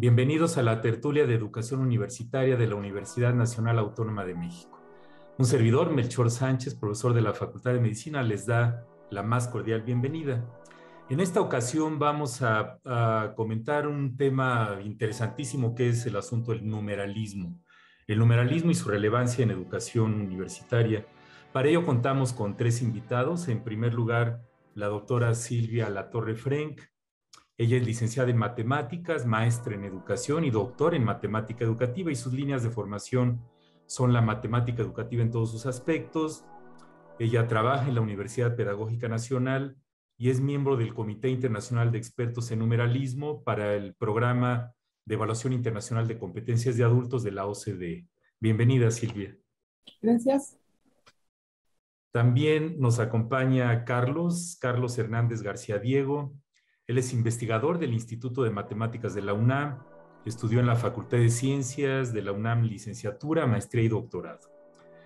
Bienvenidos a la tertulia de educación universitaria de la Universidad Nacional Autónoma de México. Un servidor, Melchor Sánchez, profesor de la Facultad de Medicina, les da la más cordial bienvenida. En esta ocasión vamos a, comentar un tema interesantísimo que es el asunto del numeralismo. El numeralismo y su relevancia en educación universitaria. Para ello contamos con tres invitados. En primer lugar, la doctora Silvia Latorre Frank, ella es licenciada en matemáticas, maestra en educación y doctor en matemática educativa y sus líneas de formación son la matemática educativa en todos sus aspectos. Ella trabaja en la Universidad Pedagógica Nacional y es miembro del Comité Internacional de Expertos en Numeralismo para el programa de Evaluación Internacional de Competencias de Adultos de la OCDE. Bienvenida, Silvia. Gracias. También nos acompaña Carlos, Carlos Hernández García Diego. Él es investigador del Instituto de Matemáticas de la UNAM, estudió en la Facultad de Ciencias de la UNAM licenciatura, maestría y doctorado.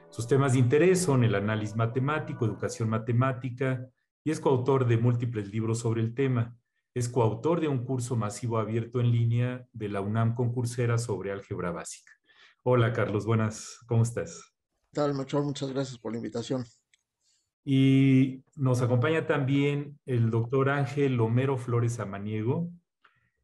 Sus temas de interés son el análisis matemático, educación matemática y es coautor de múltiples libros sobre el tema. Es coautor de un curso masivo abierto en línea de la UNAM Concursera sobre álgebra básica. Hola Carlos, buenas, ¿cómo estás? ¿Qué tal? Muchas gracias por la invitación. Y nos acompaña también el doctor Ángel Homero Flores Amaniego.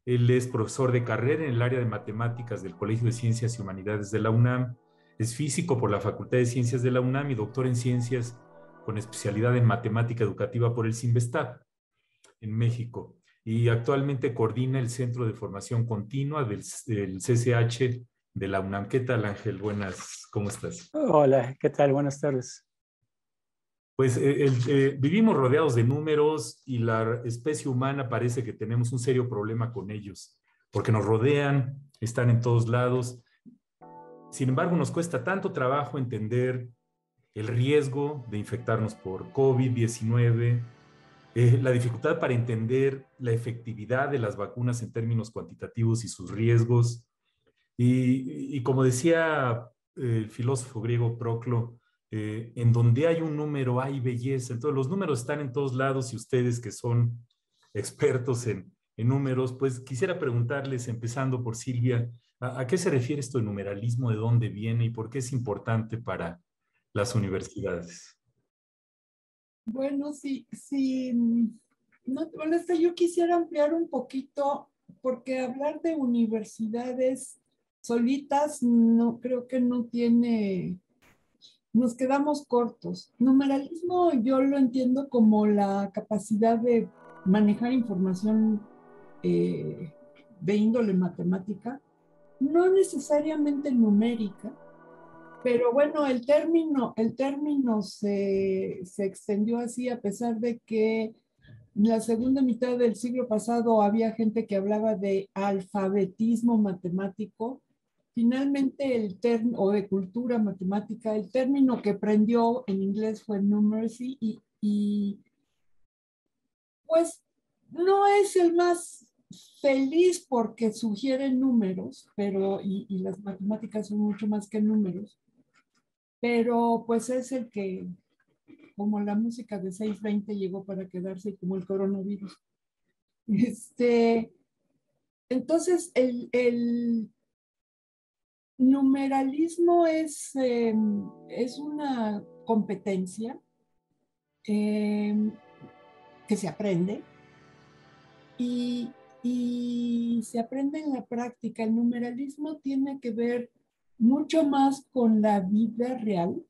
Él es profesor de carrera en el área de matemáticas del Colegio de Ciencias y Humanidades de la UNAM. Es físico por la Facultad de Ciencias de la UNAM y doctor en ciencias con especialidad en matemática educativa por el CIMBESTAB en México. Y actualmente coordina el Centro de Formación Continua del, del CCH de la UNAM. ¿Qué tal, Ángel? Buenas, ¿cómo estás? Hola, ¿qué tal? Buenas tardes. Pues eh, eh, vivimos rodeados de números y la especie humana parece que tenemos un serio problema con ellos, porque nos rodean, están en todos lados. Sin embargo, nos cuesta tanto trabajo entender el riesgo de infectarnos por COVID-19, eh, la dificultad para entender la efectividad de las vacunas en términos cuantitativos y sus riesgos. Y, y como decía el filósofo griego Proclo, eh, en donde hay un número hay belleza. Entonces los números están en todos lados y ustedes que son expertos en, números, pues quisiera preguntarles, empezando por Silvia, ¿a, qué se refiere esto de numeralismo? ¿De dónde viene y por qué es importante para las universidades? Bueno, sí, sí. No, yo quisiera ampliar un poquito porque hablar de universidades solitas no creo que no tiene nos quedamos cortos. Numeralismo yo lo entiendo como la capacidad de manejar información eh, de índole matemática, no necesariamente numérica, pero bueno, el término, el término se, se extendió así a pesar de que en la segunda mitad del siglo pasado había gente que hablaba de alfabetismo matemático Finalmente, el término, o de cultura matemática, el término que prendió en inglés fue numeracy y, y pues no es el más feliz porque sugiere números, pero, y, y, las matemáticas son mucho más que números, pero pues es el que, como la música de 620 llegó para quedarse, como el coronavirus. Este, entonces, el, el Numeralismo es, em, es una competencia em, que se aprende y, y se aprende en la práctica. El numeralismo tiene que ver mucho más con la vida real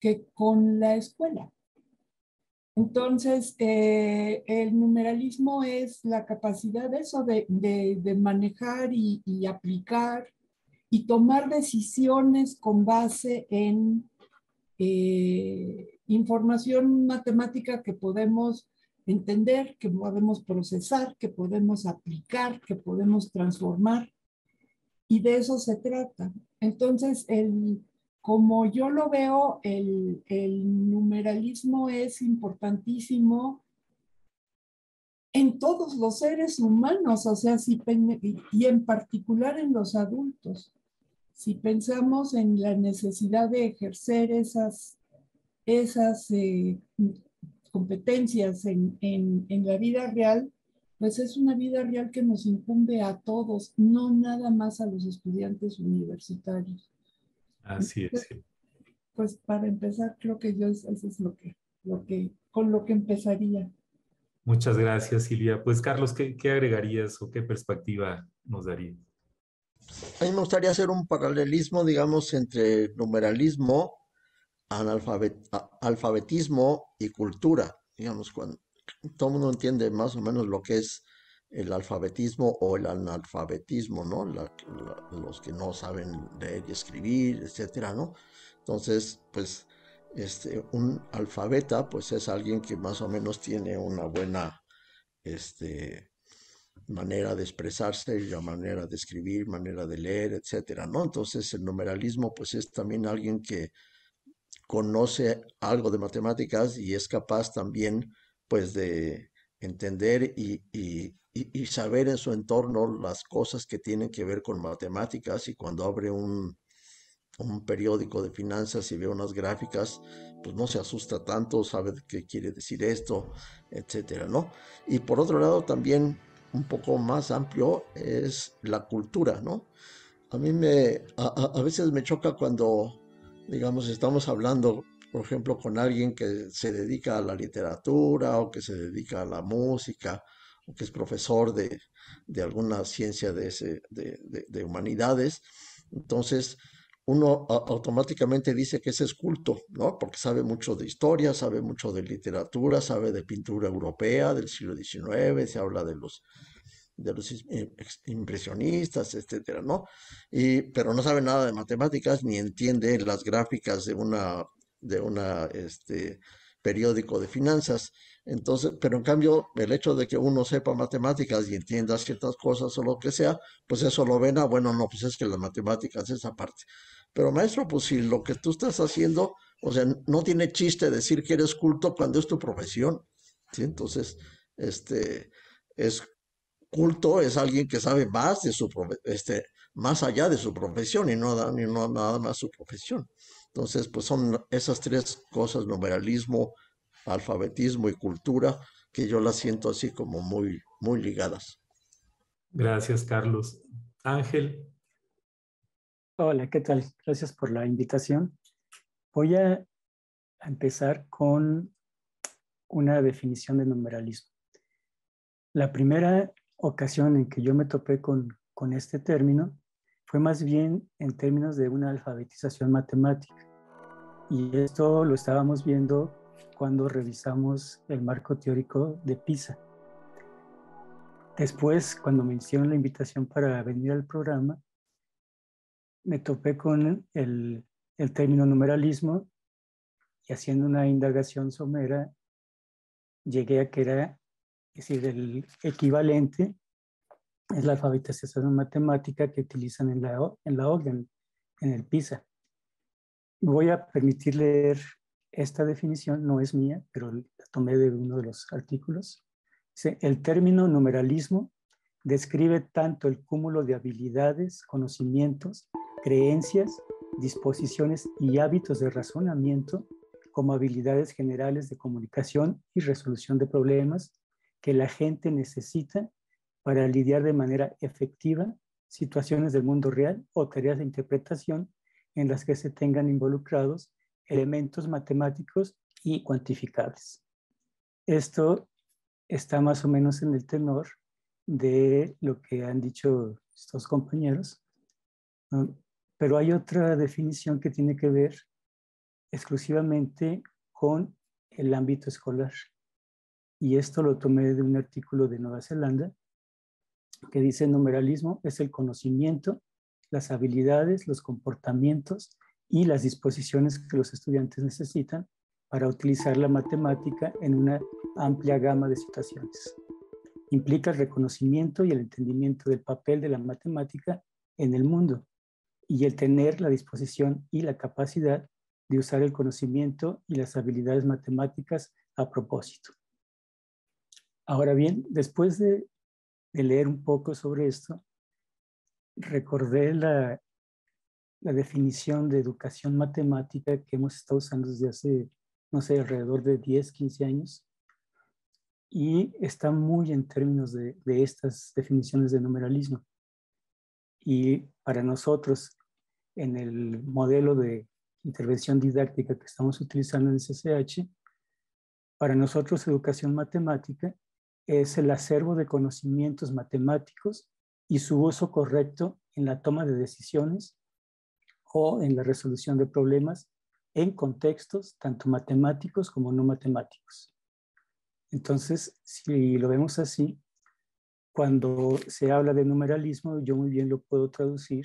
que con la escuela. Entonces, eh, el numeralismo es la capacidad de eso, de, de, manejar y, y, aplicar y tomar decisiones con base en eh, información matemática que podemos entender, que podemos procesar, que podemos aplicar, que podemos transformar. Y de eso se trata. Entonces, el, como yo lo veo, el, numeralismo es importantísimo en todos los seres humanos, o sea, si, y en particular en los adultos si pensamos en la necesidad de ejercer esas, esas eh, competencias en, en, en la vida real, pues es una vida real que nos incumbe a todos, no nada más a los estudiantes universitarios. Así es. Pues para empezar, creo que yo eso es lo que, lo que, con lo que empezaría. Muchas gracias, Silvia. Pues, Carlos, ¿qué, qué agregarías o qué perspectiva nos darías? A mí me gustaría hacer un paralelismo, digamos, entre numeralismo, alfabetismo y cultura. Digamos, cuando todo el mundo entiende más o menos lo que es el alfabetismo o el analfabetismo, ¿no? los que no saben leer y escribir, etcétera, ¿no? Entonces, pues, este, un alfabeta, pues es alguien que más o menos tiene una buena, este, manera de expresarse, la manera de escribir, manera de leer, etcétera, ¿no? Entonces, el numeralismo, pues es también alguien que conoce algo de matemáticas y es capaz también, pues, de entender y, y, saber en su entorno las cosas que tienen que ver con matemáticas y cuando abre un, un periódico de finanzas y ve unas gráficas, pues no se asusta tanto, sabe qué quiere decir esto, etcétera, ¿no? Y por otro lado también un poco más amplio es la cultura, ¿no? A mí me, a, a veces me choca cuando, digamos, estamos hablando, por ejemplo, con alguien que se dedica a la literatura o que se dedica a la música o que es profesor de, de alguna ciencia de, de, de, humanidades. Entonces, uno automáticamente dice que ese es culto, ¿no? Porque sabe mucho de historia, sabe mucho de literatura, sabe de pintura europea del siglo XIX, se habla de los de los eh, impresionistas, etcétera, ¿no? Y, pero no sabe nada de matemáticas ni entiende las gráficas de una de una este periódico de finanzas. Entonces, pero en cambio, el hecho de que uno sepa matemáticas y entienda ciertas cosas o lo que sea, pues eso lo ven a, bueno, no, pues es que las matemáticas es esa parte. Pero maestro, pues si lo que tú estás haciendo, o sea, no tiene chiste decir que eres culto cuando es tu profesión. ¿sí? Entonces, este, es culto, es alguien que sabe más de su, este, más allá de su profesión y no, ni no nada más su profesión. Entonces, pues son esas tres cosas, numeralismo, alfabetismo y cultura, que yo las siento así como muy, muy ligadas. Gracias, Carlos. Ángel. Hola, ¿qué tal? Gracias por la invitación. Voy a empezar con una definición de numeralismo. La primera ocasión en que yo me topé con, con este término fue más bien en términos de una alfabetización matemática. Y esto lo estábamos viendo cuando revisamos el marco teórico de PISA. Después, cuando me hicieron la invitación para venir al programa, me topé con el, el término numeralismo y haciendo una indagación somera, llegué a que era, es decir, el equivalente es la alfabetización matemática que utilizan en la, en la OCDE, en el PISA. Voy a permitir leer esta definición no es mía, pero la tomé de uno de los artículos. el término numeralismo describe tanto el cúmulo de habilidades, conocimientos, creencias, disposiciones y hábitos de razonamiento como habilidades generales de comunicación y resolución de problemas que la gente necesita para lidiar de manera efectiva situaciones del mundo real o tareas de interpretación en las que se tengan involucrados elementos matemáticos y cuantificables. Esto está más o menos en el tenor de lo que han dicho estos compañeros, pero hay otra definición que tiene que ver exclusivamente con el ámbito escolar. Y esto lo tomé de un artículo de Nueva Zelanda que dice numeralismo es el conocimiento, las habilidades, los comportamientos y las disposiciones que los estudiantes necesitan para utilizar la matemática en una amplia gama de situaciones. Implica el reconocimiento y el entendimiento del papel de la matemática en el mundo y el tener la disposición y la capacidad de usar el conocimiento y las habilidades matemáticas a propósito. Ahora bien, después de, de leer un poco sobre esto, recordé la, la definición de educación matemática que hemos estado usando desde hace no sé, alrededor de 10, 15 años, y está muy en términos de, de estas definiciones de numeralismo. Y para nosotros, en el modelo de intervención didáctica que estamos utilizando en CCH, para nosotros educación matemática es el acervo de conocimientos matemáticos y su uso correcto en la toma de decisiones o en la resolución de problemas en contextos tanto matemáticos como no matemáticos. Entonces, si lo vemos así, cuando se habla de numeralismo, yo muy bien lo puedo traducir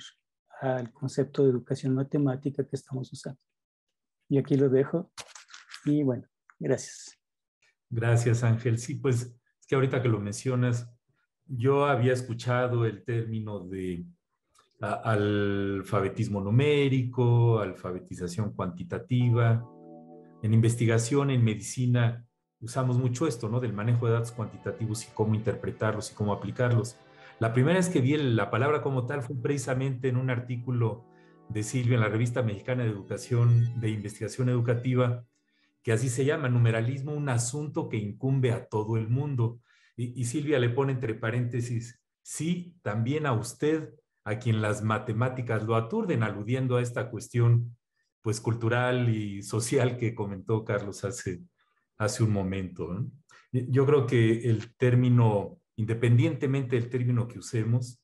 al concepto de educación matemática que estamos usando. Y aquí lo dejo. Y bueno, gracias. Gracias, Ángel. Sí, pues es que ahorita que lo mencionas, yo había escuchado el término de alfabetismo numérico, alfabetización cuantitativa. En investigación, en medicina, usamos mucho esto, ¿no? Del manejo de datos cuantitativos y cómo interpretarlos y cómo aplicarlos. La primera vez que vi la palabra como tal fue precisamente en un artículo de Silvia en la revista mexicana de educación, de investigación educativa, que así se llama, numeralismo, un asunto que incumbe a todo el mundo. Y, Silvia le pone entre paréntesis, sí, también a usted, a quien las matemáticas lo aturden, aludiendo a esta cuestión pues cultural y social que comentó Carlos hace, hace un momento. Yo creo que el término, independientemente del término que usemos,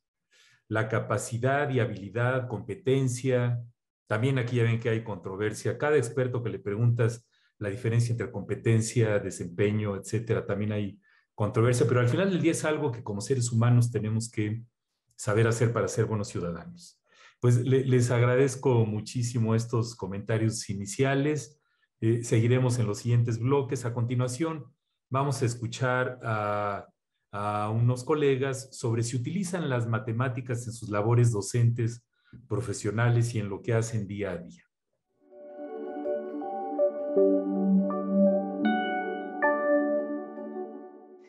la capacidad y habilidad, competencia, también aquí ya ven que hay controversia. Cada experto que le preguntas la diferencia entre competencia, desempeño, etcétera, también hay controversia, pero al final del día es algo que como seres humanos tenemos que saber hacer para ser buenos ciudadanos. Pues les agradezco muchísimo estos comentarios iniciales. Eh, seguiremos en los siguientes bloques. A continuación, vamos a escuchar a, a unos colegas sobre si utilizan las matemáticas en sus labores docentes profesionales y en lo que hacen día a día.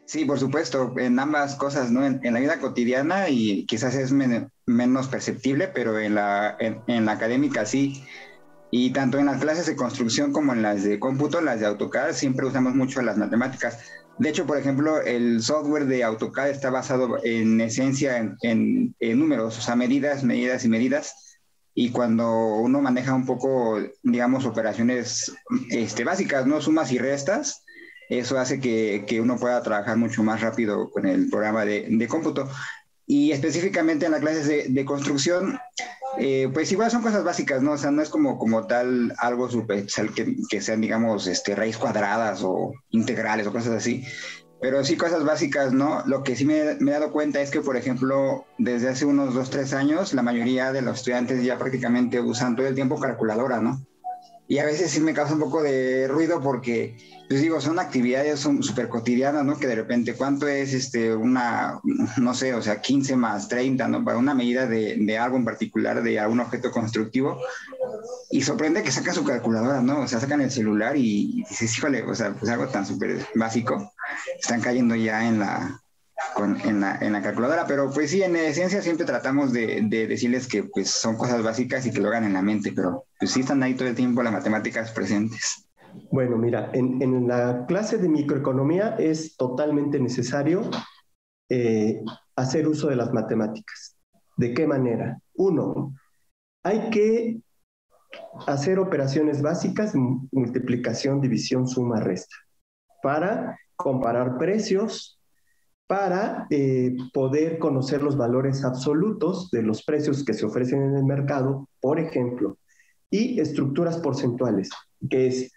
Sí, por supuesto, en ambas cosas, ¿no? En, la vida cotidiana y quizás es menos perceptible, pero en la, en, la académica sí. Y tanto en las clases de construcción como en las de cómputo, las de AutoCAD, siempre usamos mucho las matemáticas. De hecho, por ejemplo, el software de AutoCAD está basado en esencia en, en, números, o sea, medidas, medidas y medidas. Y cuando uno maneja un poco, digamos, operaciones este, básicas, ¿no? Sumas y restas, eso hace que, que, uno pueda trabajar mucho más rápido con el programa de, de cómputo. Y específicamente en las clases de, de construcción, eh, pues igual son cosas básicas, ¿no? O sea, no es como, como tal algo super que, que sean, digamos, este, raíz cuadradas o integrales o cosas así. Pero sí cosas básicas, ¿no? Lo que sí me, me, he dado cuenta es que, por ejemplo, desde hace unos dos, tres años, la mayoría de los estudiantes ya prácticamente usan todo el tiempo calculadora, ¿no? Y a veces sí me causa un poco de ruido porque les digo, son actividades súper cotidianas, ¿no? Que de repente, ¿cuánto es este, una, no sé, o sea, 15 más 30, ¿no? Para una medida de, de algo en particular, de algún objeto constructivo. Y sorprende que sacan su calculadora, ¿no? O sea, sacan el celular y, dices, híjole, o sea, pues algo tan súper básico. Están cayendo ya en la, en, la, en, la, calculadora, pero pues sí, en esencia siempre tratamos de, de, decirles que pues son cosas básicas y que lo hagan en la mente, pero pues sí están ahí todo el tiempo las matemáticas presentes. Bueno, mira, en, la clase de microeconomía es totalmente necesario eh, hacer uso de las matemáticas. ¿De qué manera? Uno, hay que hacer operaciones básicas, multiplicación, división, suma, resta, para comparar precios, para eh, poder conocer los valores absolutos de los precios que se ofrecen en el mercado, por ejemplo, y estructuras porcentuales, que es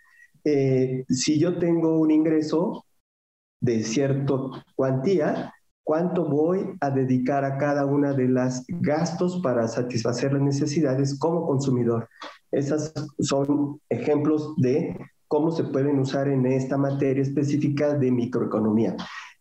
eh, si yo tengo un ingreso de cierta cuantía, ¿cuánto voy a dedicar a cada una de las gastos para satisfacer las necesidades como consumidor? Esos son ejemplos de cómo se pueden usar en esta materia específica de microeconomía.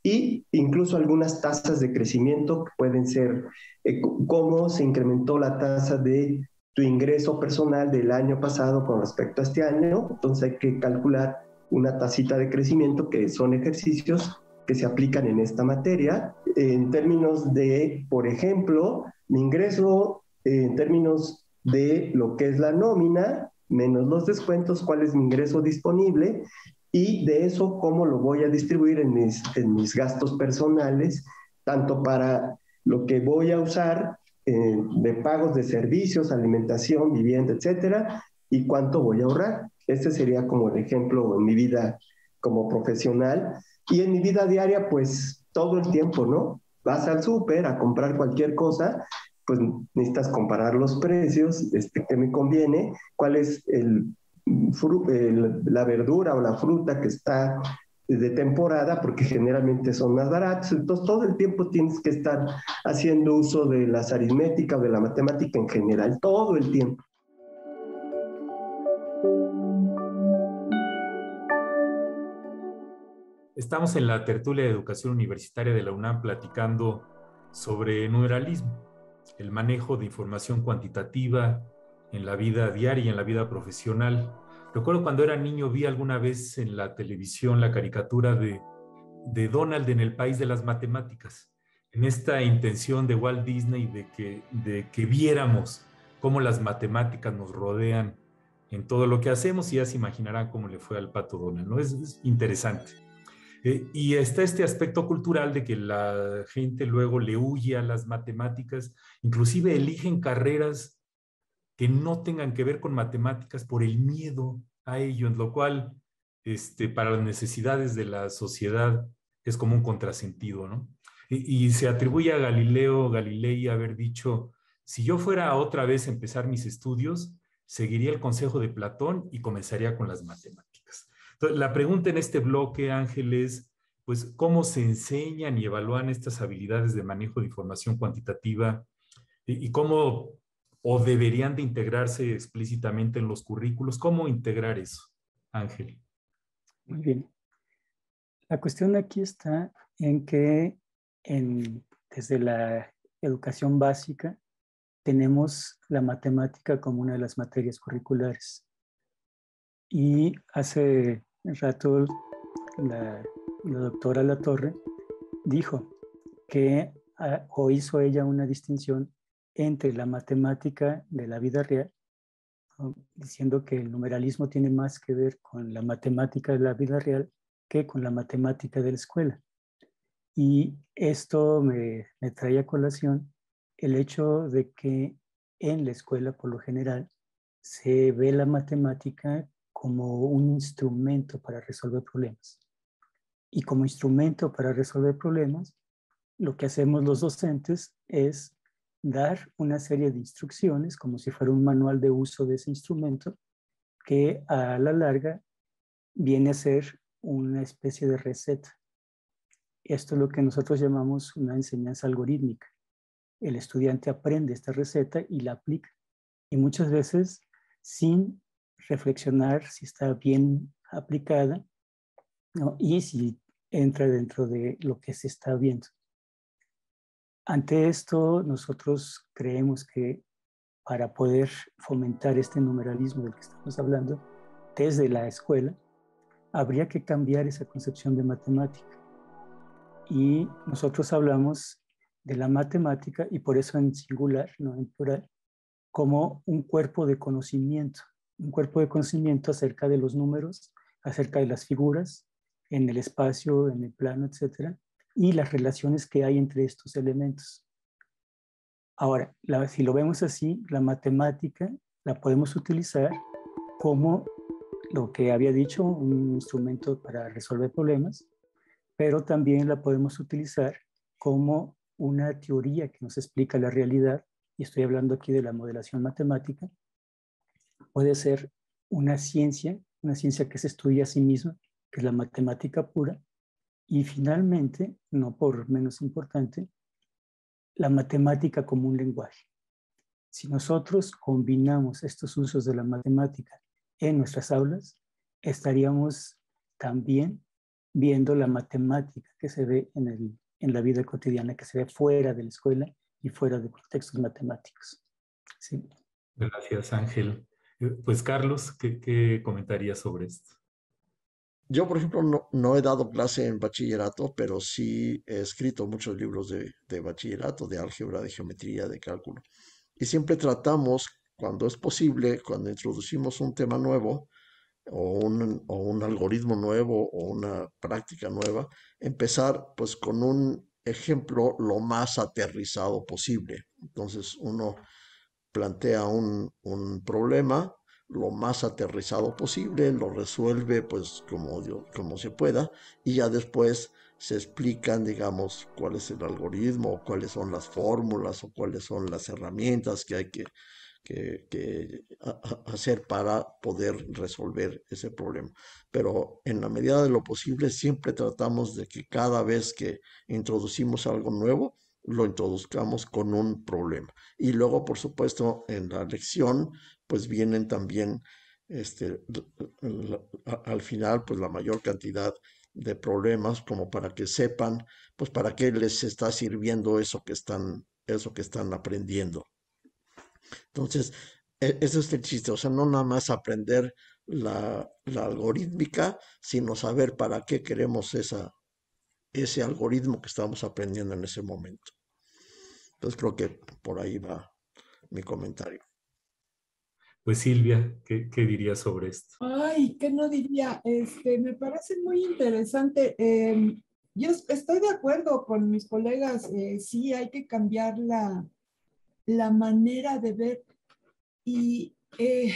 Y incluso algunas tasas de crecimiento pueden ser eh, cómo se incrementó la tasa de tu ingreso personal del año pasado con respecto a este año, entonces hay que calcular una tasita de crecimiento que son ejercicios que se aplican en esta materia. En términos de, por ejemplo, mi ingreso en términos de lo que es la nómina, menos los descuentos, cuál es mi ingreso disponible y de eso cómo lo voy a distribuir en mis, en mis gastos personales, tanto para lo que voy a usar eh, de pagos de servicios, alimentación, vivienda, etcétera, y cuánto voy a ahorrar. Este sería como el ejemplo en mi vida como profesional y en mi vida diaria, pues todo el tiempo, ¿no? Vas al súper a comprar cualquier cosa, pues necesitas comparar los precios, este, qué me conviene, cuál es el, la verdura o la fruta que está de temporada, porque generalmente son más baratos. Entonces, todo el tiempo tienes que estar haciendo uso de las aritméticas o de la matemática en general, todo el tiempo. Estamos en la tertulia de educación universitaria de la UNAM platicando sobre numeralismo, el manejo de información cuantitativa en la vida diaria y en la vida profesional Recuerdo cuando era niño vi alguna vez en la televisión la caricatura de, de Donald en el país de las matemáticas, en esta intención de Walt Disney de que, de que viéramos cómo las matemáticas nos rodean en todo lo que hacemos y ya se imaginarán cómo le fue al pato Donald, ¿no? Es, interesante. Eh, y está este aspecto cultural de que la gente luego le huye a las matemáticas, inclusive eligen carreras que no tengan que ver con matemáticas por el miedo a ello, en lo cual este, para las necesidades de la sociedad es como un contrasentido, ¿no? Y, se atribuye a Galileo Galilei haber dicho, si yo fuera otra vez a empezar mis estudios, seguiría el consejo de Platón y comenzaría con las matemáticas. La pregunta en este bloque, Ángel, es, pues, ¿cómo se enseñan y evalúan estas habilidades de manejo de información cuantitativa y cómo o deberían de integrarse explícitamente en los currículos? ¿Cómo integrar eso, Ángel? Muy bien. La cuestión aquí está en que desde la educación básica tenemos la matemática como una de las materias curriculares. Y hace rato la, la doctora Latorre dijo que ah, o hizo ella una distinción entre la matemática de la vida real, diciendo que el numeralismo tiene más que ver con la matemática de la vida real que con la matemática de la escuela. Y esto me, me trae a colación el hecho de que en la escuela, por lo general, se ve la matemática como un instrumento para resolver problemas. Y como instrumento para resolver problemas, lo que hacemos los docentes es dar una serie de instrucciones como si fuera un manual de uso de ese instrumento que a la larga viene a ser una especie de receta. Esto es lo que nosotros llamamos una enseñanza algorítmica. El estudiante aprende esta receta y la aplica. Y muchas veces sin reflexionar si está bien aplicada y si entra dentro de lo que se está viendo. Ante esto, nosotros creemos que para poder fomentar este numeralismo del que estamos hablando desde la escuela, habría que cambiar esa concepción de matemática. Y nosotros hablamos de la matemática, y por eso en singular, no en plural, como un cuerpo de conocimiento, un cuerpo de conocimiento acerca de los números, acerca de las figuras, en el espacio, en el plano, etcétera, y las relaciones que hay entre estos elementos. Ahora, si lo vemos así, la matemática la podemos utilizar como lo que había dicho, un instrumento para resolver problemas, pero también la podemos utilizar como una teoría que nos explica la realidad, y estoy hablando aquí de la modelación matemática, puede ser una ciencia, una ciencia que se estudia a sí misma, que es la matemática pura, y finalmente, no por menos importante, la matemática como un lenguaje. Si nosotros combinamos estos usos de la matemática en nuestras aulas, estaríamos también viendo la matemática que se ve en, el, en la vida cotidiana, que se ve fuera de la escuela y fuera de contextos matemáticos. Sí. Gracias, Ángel. Eh, pues, Carlos, ¿qué, qué comentarías sobre esto? Yo, por ejemplo, no, no, he dado clase en bachillerato, pero sí he escrito muchos libros de, de, bachillerato, de álgebra, de geometría, de cálculo. Y siempre tratamos cuando es posible, cuando introducimos un tema nuevo o un, o un algoritmo nuevo o una práctica nueva, empezar pues con un ejemplo lo más aterrizado posible. Entonces uno plantea un, un problema lo más aterrizado posible, lo resuelve pues como, como se pueda y ya después se explican, digamos, cuál es el algoritmo, cuáles son las fórmulas o cuáles son las herramientas que hay que, que, hacer para poder resolver ese problema. Pero en la medida de lo posible siempre tratamos de que cada vez que introducimos algo nuevo, lo introduzcamos con un problema. Y luego, por supuesto, en la lección, pues vienen también, este, al final, pues la mayor cantidad de problemas como para que sepan, pues para qué les está sirviendo eso que están, eso que están aprendiendo. Entonces, e, ese es el chiste, o sea, no nada más aprender la, la algorítmica, sino saber para qué queremos esa, ese algoritmo que estamos aprendiendo en ese momento. Entonces creo que por ahí va mi comentario. Pues Silvia, ¿qué, qué dirías sobre esto? Ay, ¿qué no diría? Este, me parece muy interesante. Em, yo estoy de acuerdo con mis colegas, eh, sí hay que cambiar la, la manera de ver. Y eh,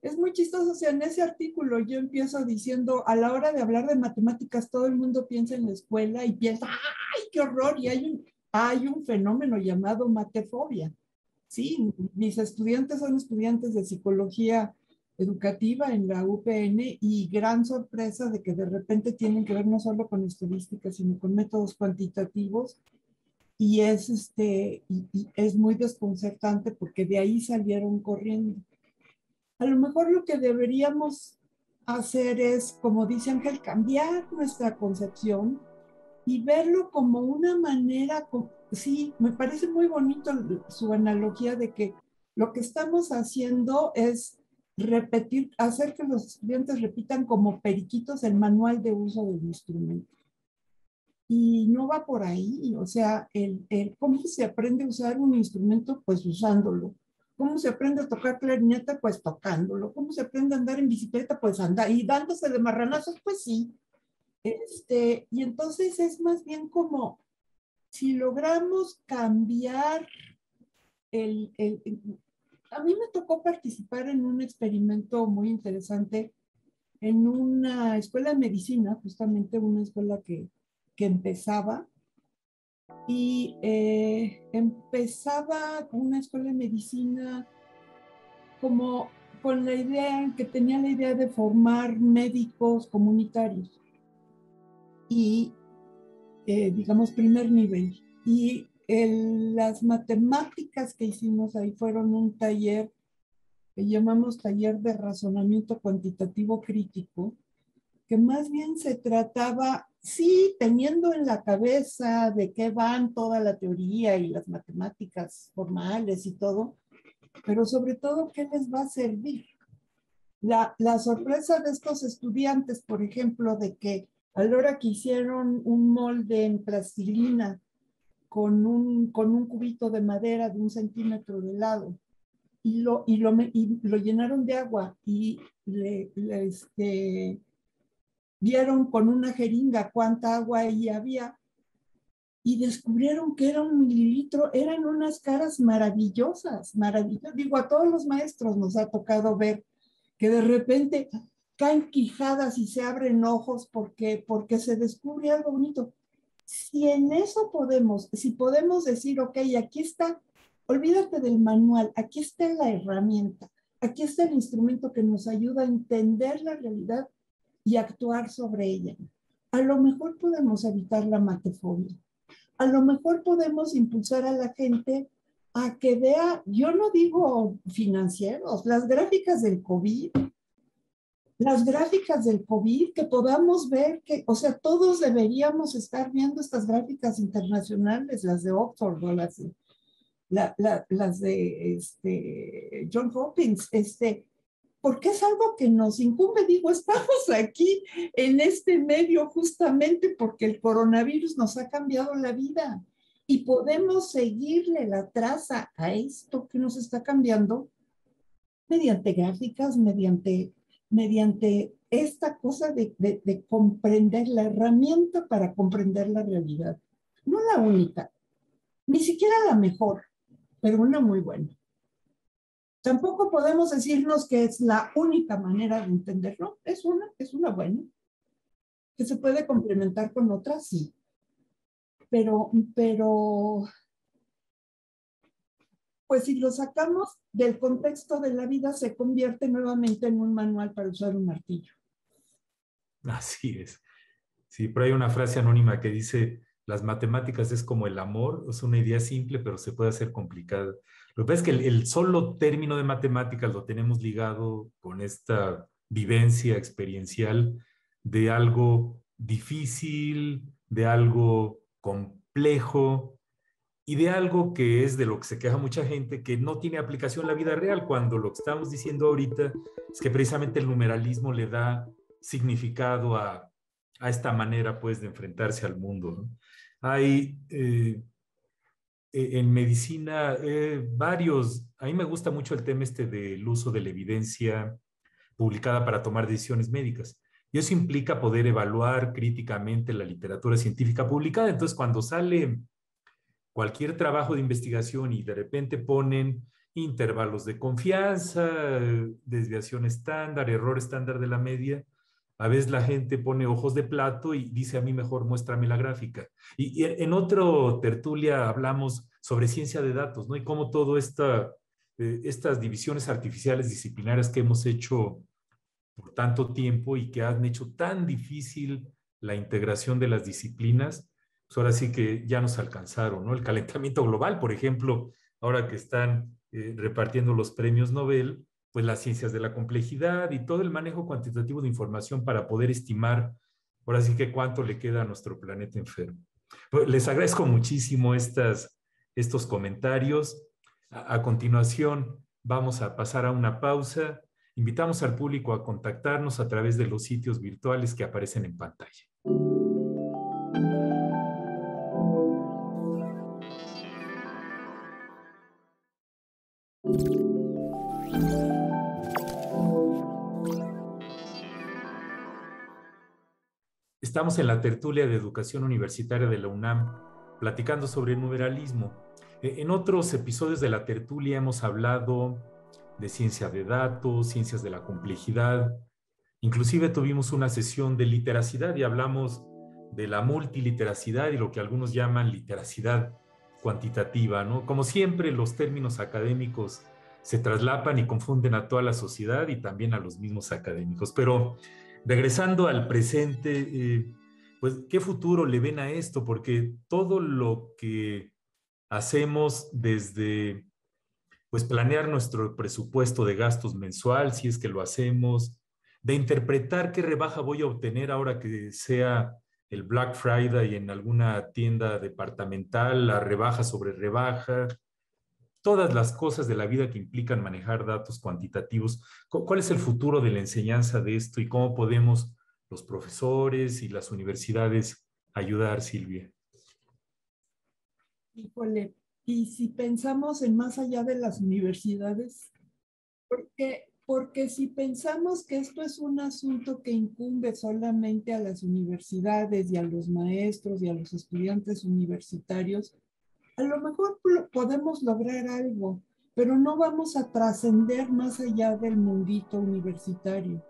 es muy chistoso, o sea, en ese artículo yo empiezo diciendo, a la hora de hablar de matemáticas, todo el mundo piensa en la escuela y piensa, ¡ay, qué horror! Y hay un, hay un fenómeno llamado matefobia. Sí, mis estudiantes son estudiantes de psicología educativa en la UPN y gran sorpresa de que de repente tienen que ver no solo con estadísticas, sino con métodos cuantitativos y es, este, es muy desconcertante porque de ahí salieron corriendo. A lo mejor lo que deberíamos hacer es, como dice Ángel, cambiar nuestra concepción y verlo como una manera, sí, me parece muy bonito su analogía de que lo que estamos haciendo es repetir, hacer que los estudiantes repitan como periquitos el manual de uso del instrumento y no va por ahí. O sea, el, ¿cómo se aprende a usar un instrumento? Pues usándolo. ¿Cómo se aprende a tocar clarineta? Pues tocándolo. ¿Cómo se aprende a andar en bicicleta? Pues anda. Y dándose de marranazos, pues sí. Este, y entonces es más bien como si logramos cambiar el, el, a mí me tocó participar en un experimento muy interesante en una escuela de medicina, justamente una escuela que, que empezaba y eh, empezaba una escuela de medicina como con la idea, que tenía la idea de formar médicos comunitarios. Y, eh, digamos, primer nivel. Y las matemáticas que hicimos ahí fueron un taller que llamamos taller de razonamiento cuantitativo crítico, que más bien se trataba sí, teniendo en la cabeza de qué van toda la teoría y las matemáticas formales y todo, pero sobre todo, ¿qué les va a servir? La, la sorpresa de estos estudiantes, por ejemplo, de que a la hora que hicieron un molde en plastilina con un, con un cubito de madera de un centímetro de lado y lo, y lo, y lo llenaron de agua y le, le este, vieron con una jeringa cuánta agua ahí había y descubrieron que era un mililitro, eran unas caras maravillosas, maravillosas. Digo, a todos los maestros nos ha tocado ver que de repente caen quijadas y se abren ojos porque, porque se descubre algo bonito. Si en eso podemos, si podemos decir, ok, aquí está, olvídate del manual, aquí está la herramienta, aquí está el instrumento que nos ayuda a entender la realidad y actuar sobre ella. A lo mejor podemos evitar la matefobia. A lo mejor podemos impulsar a la gente a que vea, yo no digo financieros, las gráficas del COVID, las gráficas del COVID, que podamos ver que, o sea, todos deberíamos estar viendo estas gráficas internacionales, las de Oxford o las de, las de este, John Hopkins, este, porque es algo que nos incumbe. Digo, estamos aquí en este medio justamente porque el coronavirus nos ha cambiado la vida y podemos seguirle la traza a esto que nos está cambiando mediante gráficas, mediante, mediante esta cosa de, de, comprender la herramienta para comprender la realidad. No la única, ni siquiera la mejor, pero una muy buena. Tampoco podemos decirnos que es la única manera de entenderlo. Es una, es una buena. Que se puede complementar con otra, sí. Pero, pero, pues si lo sacamos del contexto de la vida, se convierte nuevamente en un manual para usar un martillo. Así es. Sí, pero hay una frase anónima que dice, las matemáticas es como el amor, es una idea simple, pero se puede hacer complicada. Lo que pasa es que el, solo término de matemáticas lo tenemos ligado con esta vivencia experiencial de algo difícil, de algo complejo y de algo que es de lo que se queja mucha gente, que no tiene aplicación en la vida real, cuando lo que estamos diciendo ahorita es que precisamente el numeralismo le da significado a, esta manera pues de enfrentarse al mundo. Hay eh, e, en medicina eh, varios, a mí me gusta mucho el tema este del uso de la evidencia publicada para tomar decisiones médicas. Y eso implica poder evaluar críticamente la literatura científica publicada. Entonces, cuando sale cualquier trabajo de investigación y de repente ponen intervalos de confianza, desviación estándar, error estándar de la media, a veces la gente pone ojos de plato y dice a mí mejor muéstrame la gráfica. Y, en otro tertulia hablamos sobre ciencia de datos, ¿no? Y cómo todo esta, eh, estas divisiones artificiales disciplinarias que hemos hecho por tanto tiempo y que han hecho tan difícil la integración de las disciplinas, pues ahora sí que ya nos alcanzaron, ¿no? El calentamiento global, por ejemplo, ahora que están eh, repartiendo los premios Nobel, pues las ciencias de la complejidad y todo el manejo cuantitativo de información para poder estimar, ahora sí que cuánto le queda a nuestro planeta enfermo. Pues, les agradezco muchísimo estas, estos comentarios. A, continuación, vamos a pasar a una pausa. Invitamos al público a contactarnos a través de los sitios virtuales que aparecen en pantalla. Estamos en la tertulia de educación universitaria de la UNAM, platicando sobre el numeralismo. E, en otros episodios de la tertulia hemos hablado de ciencia de datos, ciencias de la complejidad. Inclusive tuvimos una sesión de literacidad y hablamos de la multiliteracidad y lo que algunos llaman literacidad cuantitativa, ¿no? Como siempre, los términos académicos se traslapan y confunden a toda la sociedad y también a los mismos académicos. Pero regresando al presente, eh, pues, ¿qué futuro le ven a esto? Porque todo lo que hacemos desde, pues, planear nuestro presupuesto de gastos mensual, si es que lo hacemos, de interpretar qué rebaja voy a obtener ahora que sea el Black Friday en alguna tienda departamental, la rebaja sobre rebaja, todas las cosas de la vida que implican manejar datos cuantitativos. ¿Cuál es el futuro de la enseñanza de esto y cómo podemos los profesores y las universidades ayudar, Silvia? Híjole, y si pensamos en más allá de las universidades, porque, porque si pensamos que esto es un asunto que incumbe solamente a las universidades y a los maestros y a los estudiantes universitarios, a lo mejor podemos lograr algo, pero no vamos a trascender más allá del mundito universitario.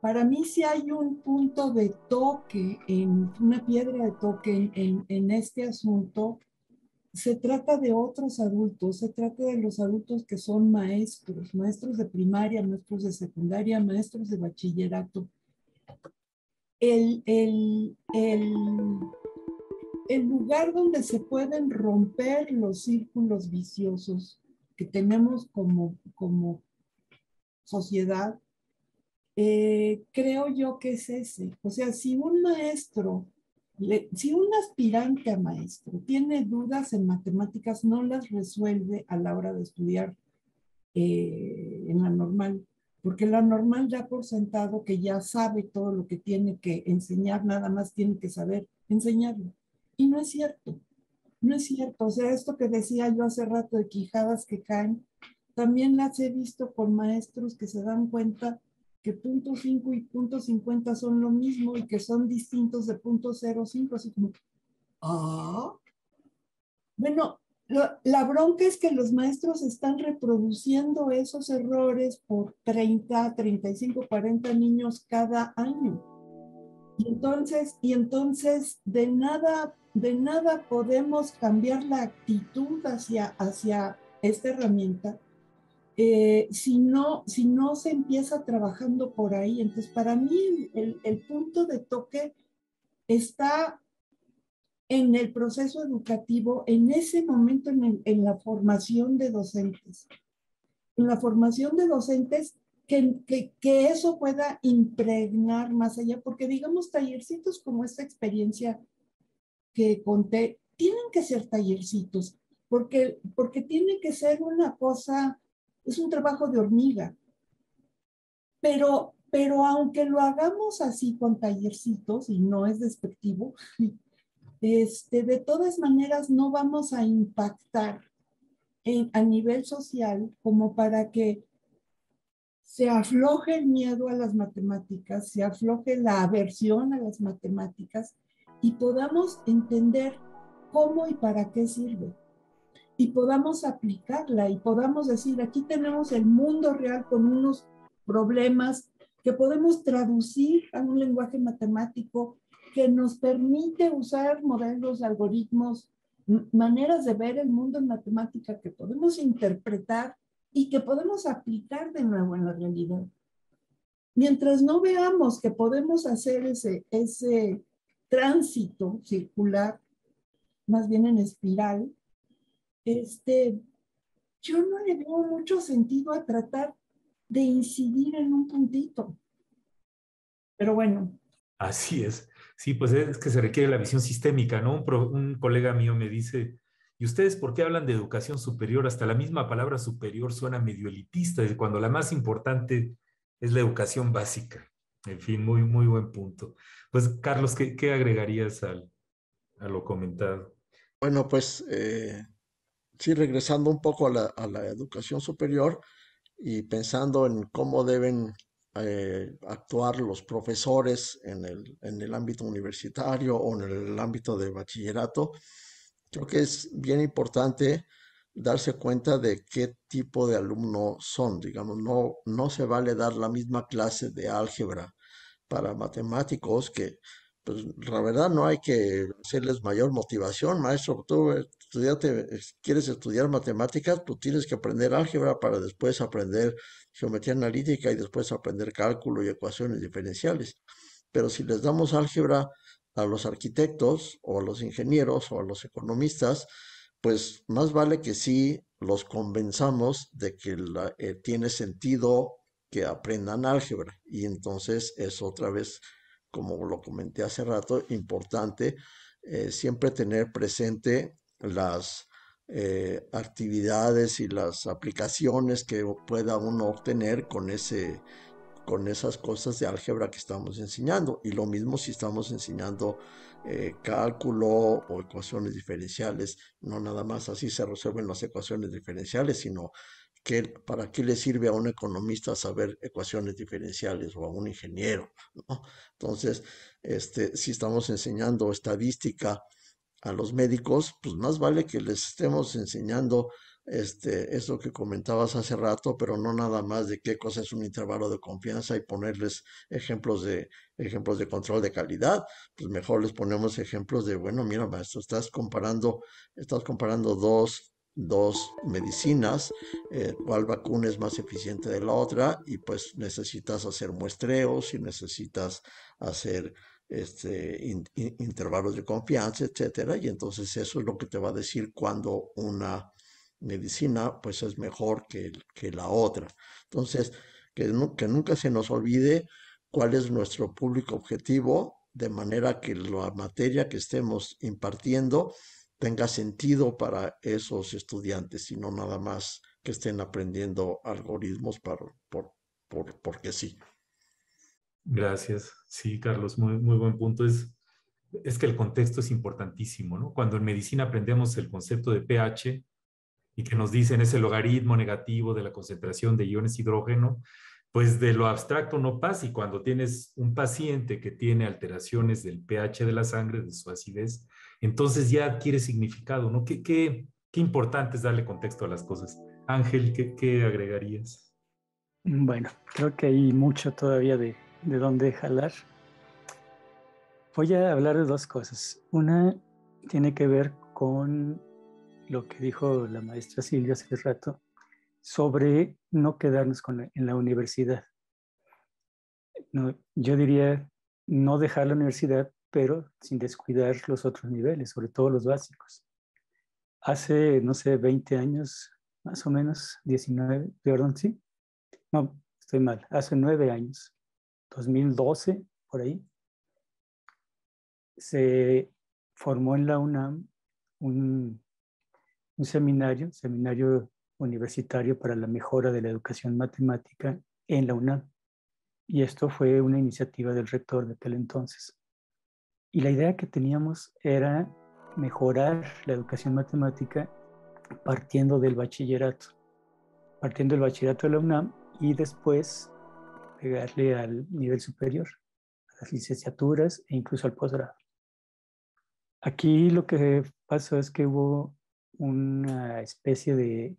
Para mí si hay un punto de toque, en, una piedra de toque en, en este asunto. Se trata de otros adultos, se trata de los adultos que son maestros, maestros de primaria, maestros de secundaria, maestros de bachillerato. El, el, el, el lugar donde se pueden romper los círculos viciosos que tenemos como, como sociedad, eh, creo yo que es ese. O sea, si un maestro, si un aspirante a maestro tiene dudas en matemáticas, no las resuelve a la hora de estudiar eh, en la normal, porque la normal da por sentado que ya sabe todo lo que tiene que enseñar, nada más tiene que saber enseñarlo. Y no es cierto, no es cierto. O sea, esto que decía yo hace rato de quijadas que caen, también las he visto con maestros que se dan cuenta que punto 5 y punto 50 son lo mismo y que son distintos de punto 05, así como, ah, bueno, la bronca es que los maestros están reproduciendo esos errores por 30, 35, 40 niños cada año. Y entonces, y entonces de nada, de nada podemos cambiar la actitud hacia, hacia esta herramienta eh, si, no, si no se empieza trabajando por ahí. Entonces, para mí el, el punto de toque está en el proceso educativo, en ese momento en, en, la formación de docentes. En la formación de docentes, que, que, que, eso pueda impregnar más allá, porque digamos tallercitos como esta experiencia que conté, tienen que ser tallercitos, porque, porque tiene que ser una cosa es un trabajo de hormiga. Pero, pero aunque lo hagamos así con tallercitos, y no es despectivo, este, de todas maneras no vamos a impactar en, a nivel social como para que se afloje el miedo a las matemáticas, se afloje la aversión a las matemáticas y podamos entender cómo y para qué sirve. Y podamos aplicarla y podamos decir, aquí tenemos el mundo real con unos problemas que podemos traducir a un lenguaje matemático que nos permite usar modelos, algoritmos, maneras de ver el mundo en matemática que podemos interpretar y que podemos aplicar de nuevo en la realidad. Mientras no veamos que podemos hacer ese, ese tránsito circular, más bien en espiral, este, yo no le veo mucho sentido a tratar de incidir en un puntito. Pero bueno. Así es. Sí, pues es que se requiere la visión sistémica, ¿no? Un, un colega mío me dice, ¿y ustedes por qué hablan de educación superior? Hasta la misma palabra superior suena medio elitista, cuando la más importante es la educación básica. En fin, muy, muy buen punto. Pues, Carlos, ¿qué, agregarías al, a lo comentado? Bueno, pues eh, sí, regresando un poco a la, educación superior y pensando en cómo deben eh, actuar los profesores en el, en el ámbito universitario o en el ámbito de bachillerato, creo que es bien importante darse cuenta de qué tipo de alumno son. Digamos, no, no se vale dar la misma clase de álgebra para matemáticos que pues la verdad no hay que hacerles mayor motivación, maestro. Tú estudiate, quieres estudiar matemáticas, tú tienes que aprender álgebra para después aprender geometría analítica y después aprender cálculo y ecuaciones diferenciales. Pero si les damos álgebra a los arquitectos o a los ingenieros o a los economistas, pues más vale que sí los convenzamos de que eh, tiene sentido que aprendan álgebra. Y entonces es otra vez como lo comenté hace rato, importante eh, siempre tener presente las eh, actividades y las aplicaciones que pueda uno obtener con, ese, con esas cosas de álgebra que estamos enseñando. Y lo mismo si estamos enseñando eh, cálculo o ecuaciones diferenciales, no nada más así se resuelven las ecuaciones diferenciales, sino ¿Para qué le sirve a un economista saber ecuaciones diferenciales o a un ingeniero? Entonces, este, si estamos enseñando estadística a los médicos, pues más vale que les estemos enseñando este, eso que comentabas hace rato, pero no nada más de qué cosa es un intervalo de confianza y ponerles ejemplos de, ejemplos de control de calidad. Pues mejor les ponemos ejemplos de, bueno, mira, maestro, estás comparando, estás comparando dos dos medicinas, eh, cuál vacuna es más eficiente de la otra y pues necesitas hacer muestreos y necesitas hacer este, intervalos de confianza, etcétera, y entonces eso es lo que te va a decir cuando una medicina pues es mejor que, que la otra. Entonces, que, nunca se nos olvide cuál es nuestro público objetivo, de manera que la materia que estemos impartiendo tenga sentido para esos estudiantes y no nada más que estén aprendiendo algoritmos por, por, porque sí. Gracias. Sí, Carlos, muy, muy buen punto. Es, es que el contexto es importantísimo, ¿no? Cuando en medicina aprendemos el concepto de pH y que nos dicen ese logaritmo negativo de la concentración de iones hidrógeno, pues de lo abstracto no pasa y cuando tienes un paciente que tiene alteraciones del pH de la sangre, de su acidez, entonces ya adquiere significado, ¿no? Qué, qué, qué importante es darle contexto a las cosas. Ángel, ¿qué, qué agregarías? Bueno, creo que hay mucho todavía de, de dónde jalar. Voy a hablar de dos cosas. Una tiene que ver con lo que dijo la maestra Silvia hace rato sobre no quedarnos con en la universidad. yo diría no dejar la universidad, pero sin descuidar los otros niveles, sobre todo los básicos. Hace, no sé, 20 años, más o menos, 19, perdón, sí. No, estoy mal. Hace nueve años, 2012, por ahí, se formó en la UNAM un, un seminario, seminario universitario para la mejora de la educación matemática en la UNAM. Y esto fue una iniciativa del rector de aquel entonces. Y la idea que teníamos era mejorar la educación matemática partiendo del bachillerato, partiendo del bachillerato de la UNAM y después pegarle al nivel superior, a las licenciaturas e incluso al posgrado. Aquí lo que pasó es que hubo una especie de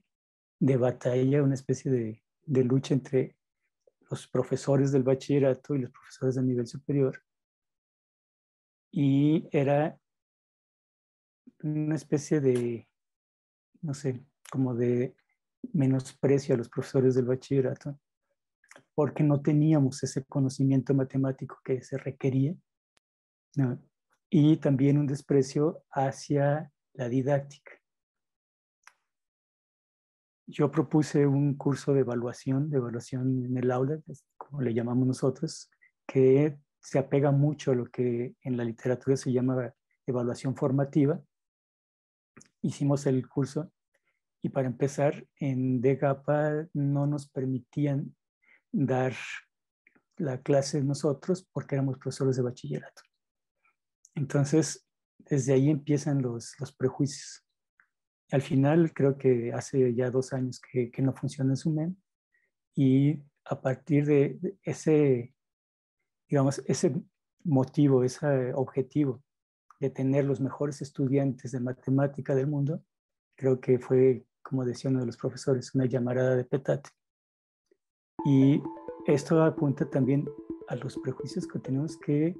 de batalla, una especie de, de lucha entre los profesores del bachillerato y los profesores del nivel superior. Y era una especie de, no sé, como de menosprecio a los profesores del bachillerato, porque no teníamos ese conocimiento matemático que se requería, y también un desprecio hacia la didáctica yo propuse un curso de evaluación, de evaluación en el aula, como le llamamos nosotros, que se apega mucho a lo que en la literatura se llama evaluación formativa. Hicimos el curso y para empezar, en DEGAPA no nos permitían dar la clase nosotros porque éramos profesores de bachillerato. Entonces, desde ahí empiezan los, los prejuicios. Al final, creo que hace ya dos años que, no funciona SUMEN y a partir de ese, digamos, ese motivo, ese objetivo de tener los mejores estudiantes de matemática del mundo, creo que fue, como decía uno de los profesores, una llamarada de petate. Y esto apunta también a los prejuicios que tenemos que,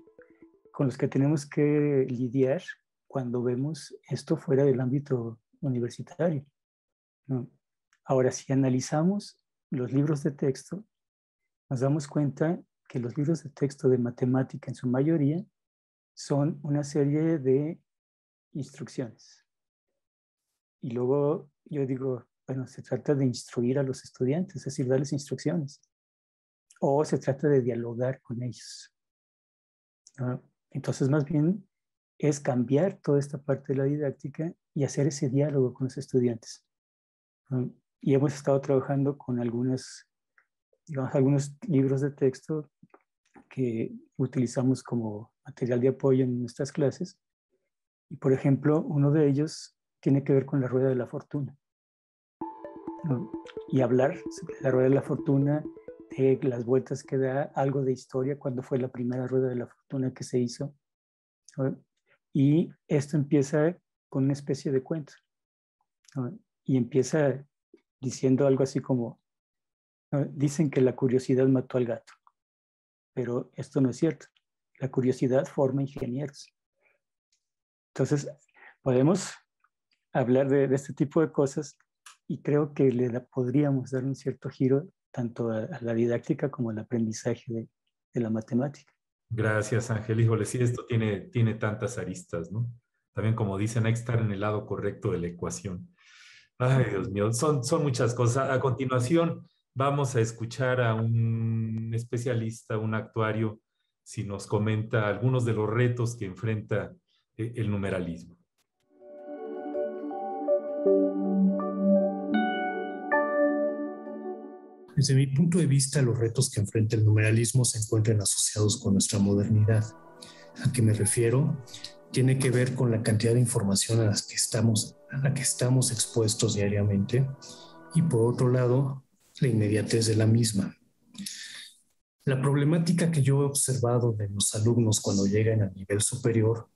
con los que tenemos que lidiar cuando vemos esto fuera del ámbito universitario. Ahora, si analizamos los libros de texto, nos damos cuenta que los libros de texto de matemática en su mayoría son una serie de instrucciones. Y luego yo digo, bueno, se trata de instruir a los estudiantes, es decir, darles instrucciones. O se trata de dialogar con ellos. Entonces, más bien es cambiar toda esta parte de la didáctica y hacer ese diálogo con los estudiantes. Y hemos estado trabajando con algunos, digamos, algunos libros de texto que utilizamos como material de apoyo en nuestras clases. Y por ejemplo, uno de ellos tiene que ver con la rueda de la fortuna. Y hablar sobre la rueda de la fortuna, de las vueltas que da, algo de historia, cuando fue la primera rueda de la fortuna que se hizo. Y esto empieza con una especie de cuento. Y empieza diciendo algo así como, dicen que la curiosidad mató al gato, pero esto no es cierto. La curiosidad forma ingenieros. Entonces, podemos hablar de, este tipo de cosas y creo que le podríamos dar un cierto giro tanto a, la didáctica como al aprendizaje de, de la matemática. Gracias, Ángel. Híjole, sí, esto tiene, tiene tantas aristas, ¿no? También como dicen, hay que estar en el lado correcto de la ecuación. Ay, Dios mío, son, son muchas cosas. A continuación, vamos a escuchar a un especialista, un actuario, si nos comenta algunos de los retos que enfrenta eh, el numeralismo. Desde mi punto de vista, los retos que enfrenta el numeralismo se encuentran asociados con nuestra modernidad. ¿A qué me refiero? tiene que ver con la cantidad de información a, las que estamos, a la que estamos expuestos diariamente y por otro lado, la inmediatez de la misma. La problemática que yo he observado de los alumnos cuando llegan a nivel superior,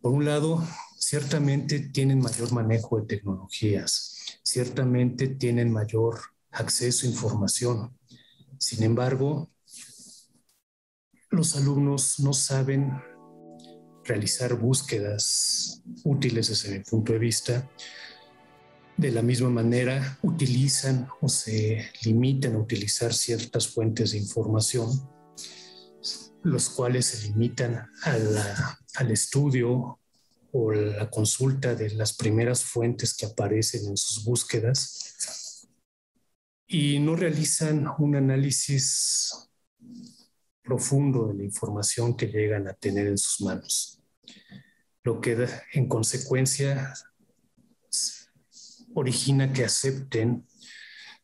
por un lado, ciertamente tienen mayor manejo de tecnologías, ciertamente tienen mayor acceso a información. Sin embargo, los alumnos no saben realizar búsquedas útiles desde mi punto de vista. De la misma manera, utilizan o se limitan a utilizar ciertas fuentes de información, los cuales se limitan al estudio o la consulta de las primeras fuentes que aparecen en sus búsquedas y no realizan un análisis profundo de la información que llegan a tener en sus manos lo que en consecuencia origina que acepten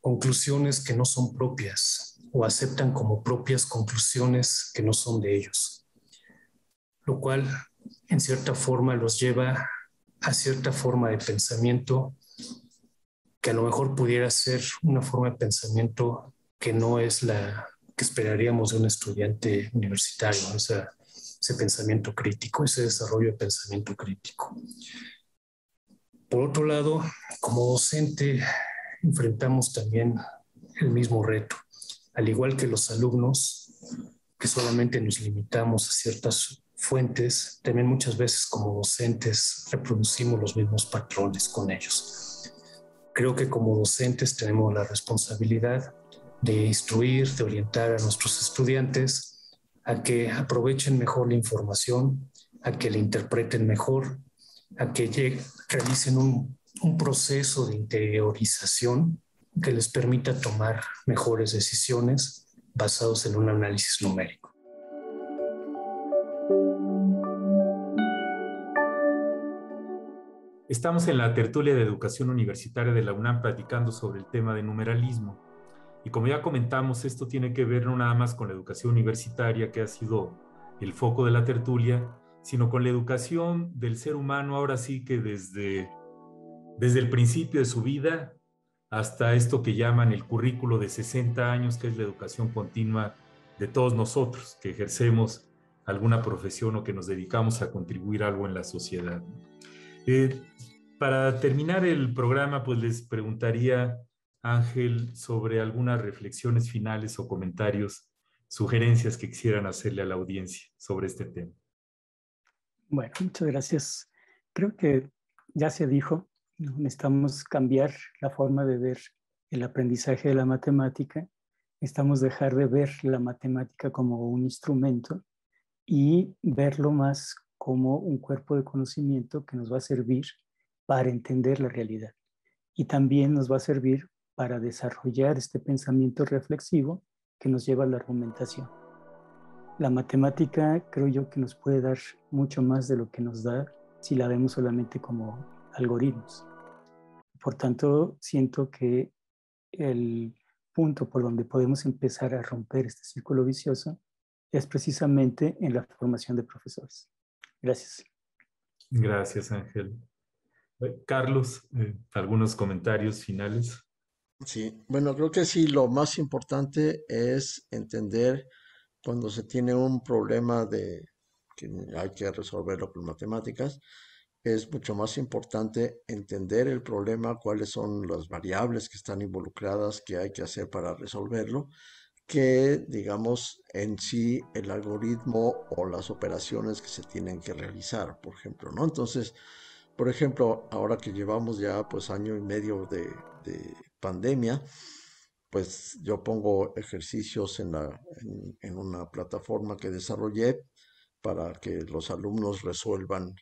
conclusiones que no son propias o aceptan como propias conclusiones que no son de ellos, lo cual en cierta forma los lleva a cierta forma de pensamiento que a lo mejor pudiera ser una forma de pensamiento que no es la que esperaríamos de un estudiante universitario, o sea, ese pensamiento crítico, ese desarrollo de pensamiento crítico. Por otro lado, como docente, enfrentamos también el mismo reto. Al igual que los alumnos, que solamente nos limitamos a ciertas fuentes, también muchas veces como docentes reproducimos los mismos patrones con ellos. Creo que como docentes tenemos la responsabilidad de instruir, de orientar a nuestros estudiantes a que aprovechen mejor la información, a que la interpreten mejor, a que realicen un, un proceso de interiorización que les permita tomar mejores decisiones basados en un análisis numérico. Estamos en la tertulia de educación universitaria de la UNAM platicando sobre el tema de numeralismo. Y como ya comentamos, esto tiene que ver no nada más con la educación universitaria, que ha sido el foco de la tertulia, sino con la educación del ser humano, ahora sí que desde, desde el principio de su vida hasta esto que llaman el currículo de 60 años, que es la educación continua de todos nosotros que ejercemos alguna profesión o que nos dedicamos a contribuir algo en la sociedad. Eh, para terminar el programa, pues les preguntaría Ángel, sobre algunas reflexiones finales o comentarios, sugerencias que quisieran hacerle a la audiencia sobre este tema. Bueno, muchas gracias. Creo que ya se dijo, necesitamos cambiar la forma de ver el aprendizaje de la matemática, necesitamos dejar de ver la matemática como un instrumento y verlo más como un cuerpo de conocimiento que nos va a servir para entender la realidad y también nos va a servir para desarrollar este pensamiento reflexivo que nos lleva a la argumentación. La matemática creo yo que nos puede dar mucho más de lo que nos da si la vemos solamente como algoritmos. Por tanto, siento que el punto por donde podemos empezar a romper este círculo vicioso es precisamente en la formación de profesores. Gracias. Gracias, Ángel. Eh, Carlos, eh, algunos comentarios finales. Sí, bueno, creo que sí, lo más importante es entender cuando se tiene un problema de que hay que resolverlo con matemáticas, es mucho más importante entender el problema, cuáles son las variables que están involucradas, que hay que hacer para resolverlo, que digamos en sí el algoritmo o las operaciones que se tienen que realizar, por ejemplo, ¿no? Entonces, por ejemplo, ahora que llevamos ya pues año y medio de, pandemia, pues yo pongo ejercicios en, la, en, una plataforma que desarrollé para que los alumnos resuelvan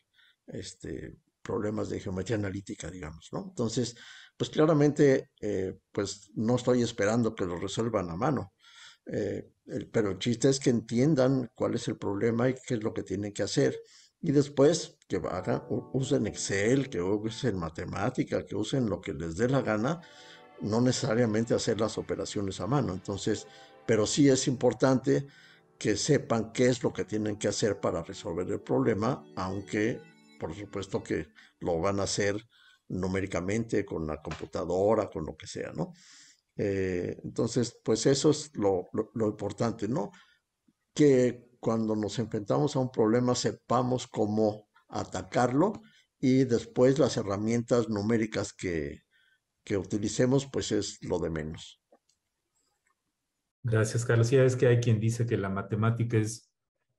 este, problemas de geometría analítica, digamos, ¿no? Entonces, pues claramente, eh, pues no estoy esperando que lo resuelvan a mano, eh, pero el chiste es que entiendan cuál es el problema y qué es lo que tienen que hacer. Y después que hagan, usen Excel, que usen matemática, que usen lo que les dé la gana, no necesariamente hacer las operaciones a mano. Entonces, pero sí es importante que sepan qué es lo que tienen que hacer para resolver el problema, aunque por supuesto que lo van a hacer numéricamente con la computadora, con lo que sea, ¿no? Eh, entonces, pues eso es lo, importante, ¿no? Que cuando nos enfrentamos a un problema sepamos cómo atacarlo y después las herramientas numéricas que, que utilicemos, pues es lo de menos. Gracias, Carlos. Ya es que hay quien dice que la matemática es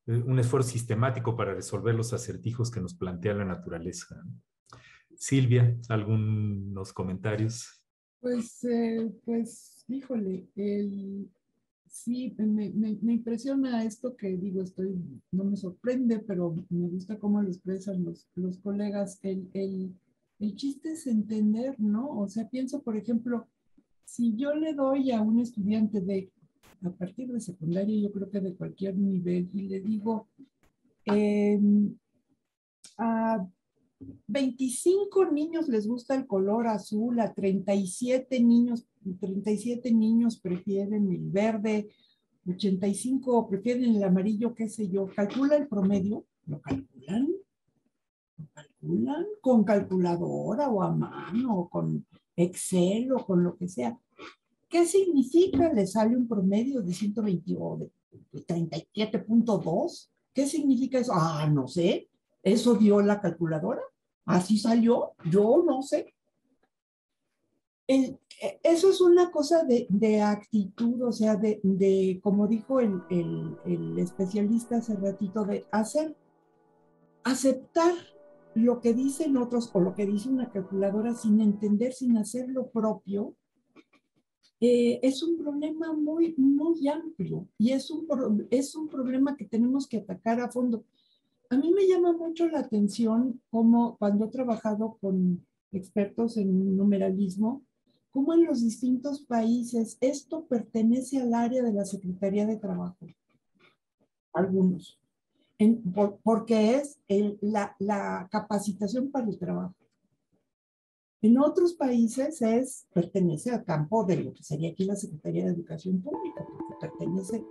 eh, un esfuerzo sistemático para resolver los acertijos que nos plantea la naturaleza. Silvia, algunos comentarios. Pues, eh, pues, híjole, sí, me, me, impresiona esto que digo, estoy, no me sorprende, pero me gusta cómo lo expresan los, los colegas. El, el, el chiste es entender, ¿no? O sea, pienso, por ejemplo, si yo le doy a un estudiante de, a partir de secundaria, yo creo que de cualquier nivel, y le digo, em, a 25 niños les gusta el color azul, a 37 niños, 37 niños prefieren el verde, 85 prefieren el amarillo, qué sé yo. Calcula el promedio, lo calculan, lo calculan con calculadora o a mano o con Excel o con lo que sea. ¿Qué significa? Le sale un promedio de 120 o de 37.2. ¿Qué significa eso? Ah, no sé. ¿Eso dio la calculadora? Así salió, yo no sé. eso es una cosa de, actitud, o sea, de, como dijo el, el, especialista hace ratito, de hacer, aceptar lo que dicen otros o lo que dice una calculadora sin entender, sin hacer lo propio, eh, es un problema muy, muy amplio y es un, es un problema que tenemos que atacar a fondo. A mí me llama mucho la atención cómo cuando he trabajado con expertos en numeralismo, cómo en los distintos países esto pertenece al área de la Secretaría de Trabajo. Algunos. porque es la, capacitación para el trabajo. En otros países es, pertenece al campo de lo que sería aquí la Secretaría de Educación Pública, porque pertenece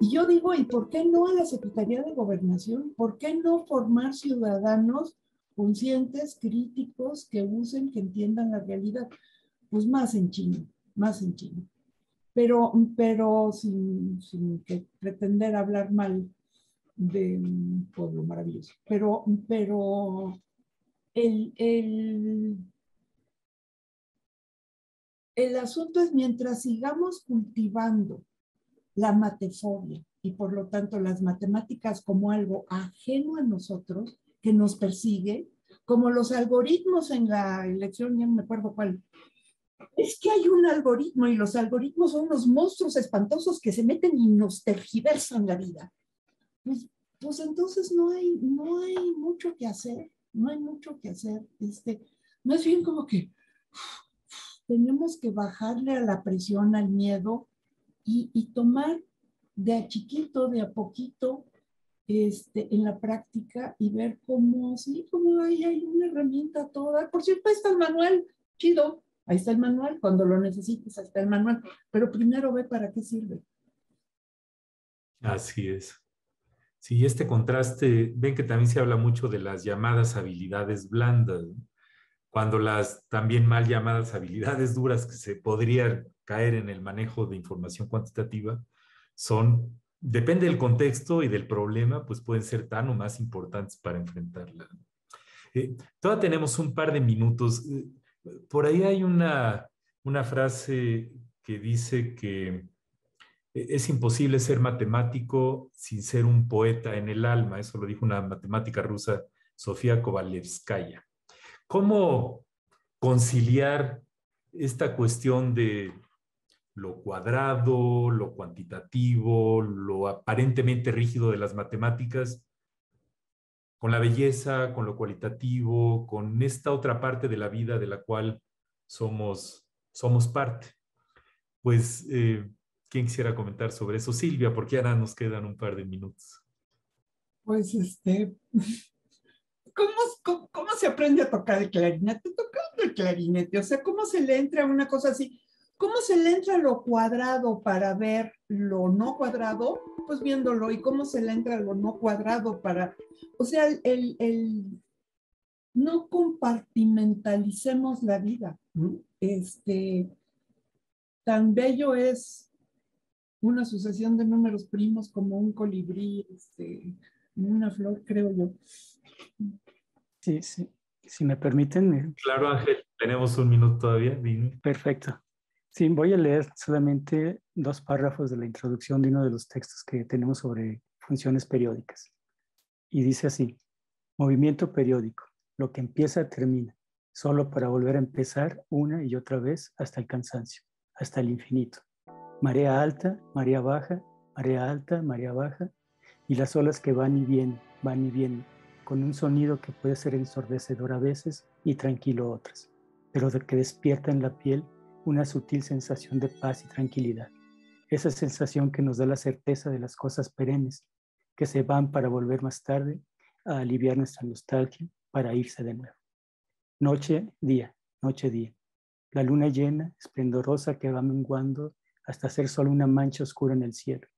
y yo digo, ¿y por qué no a la Secretaría de Gobernación? ¿Por qué no formar ciudadanos conscientes, críticos, que usen, que entiendan la realidad? Pues más en chino, más en chino. Pero, pero sin, sin pretender hablar mal de un pueblo maravilloso. Pero, pero el, el, el asunto es mientras sigamos cultivando la matefobia y por lo tanto las matemáticas como algo ajeno a nosotros, que nos persigue, como los algoritmos en la elección, ya no me acuerdo cuál. Es que hay un algoritmo y los algoritmos son unos monstruos espantosos que se meten y nos tergiversan la vida. Pues, pues entonces no hay, no hay mucho que hacer, no hay mucho que hacer. Este, más bien como que tenemos que bajarle a la presión, al miedo, y, tomar de a chiquito, de a poquito, este, en la práctica y ver cómo, sí, cómo hay, hay una herramienta toda. Por cierto, ahí está el manual, chido, ahí está el manual, cuando lo necesites, ahí está el manual, pero primero ve para qué sirve. Así es. Sí, este contraste, ven que también se habla mucho de las llamadas habilidades blandas, cuando las también mal llamadas habilidades duras que se podrían caer en el manejo de información cuantitativa son, depende del contexto y del problema, pues pueden ser tan o más importantes para enfrentarla. Eh, todavía tenemos un par de minutos. Eh, por ahí hay una, una frase que dice que es imposible ser matemático sin ser un poeta en el alma. Eso lo dijo una matemática rusa, Sofía Kovalevskaya. ¿Cómo conciliar esta cuestión de lo cuadrado, lo cuantitativo, lo aparentemente rígido de las matemáticas, con la belleza, con lo cualitativo, con esta otra parte de la vida de la cual somos, somos parte. Pues, eh, ¿quién quisiera comentar sobre eso? Silvia, porque ahora nos quedan un par de minutos. Pues, este, ¿cómo, cómo, se aprende a tocar el clarinete? Tocando el clarinete, o sea, ¿cómo se le entra a una cosa así? ¿Cómo se le entra lo cuadrado para ver lo no cuadrado? Pues viéndolo. ¿Y cómo se le entra lo no cuadrado para... O sea, el, el no compartimentalicemos la vida. Este, tan bello es una sucesión de números primos como un colibrí, este, una flor, creo yo. Sí, sí. Si me permiten. Claro, Ángel, tenemos un minuto todavía. Perfecto. Sí, voy a leer solamente dos párrafos de la introducción de uno de los textos que tenemos sobre funciones periódicas. Y dice así, movimiento periódico, lo que empieza termina, solo para volver a empezar una y otra vez hasta el cansancio, hasta el infinito. Marea alta, marea baja, marea alta, marea baja, y las olas que van y vienen, van y vienen, con un sonido que puede ser ensordecedor a veces y tranquilo otras, pero que despierta en la piel una sutil sensación de paz y tranquilidad. Esa sensación que nos da la certeza de las cosas perennes, que se van para volver más tarde a aliviar nuestra nostalgia para irse de nuevo. Noche, día, noche, día. La luna llena, esplendorosa que va menguando hasta ser solo una mancha oscura en el cielo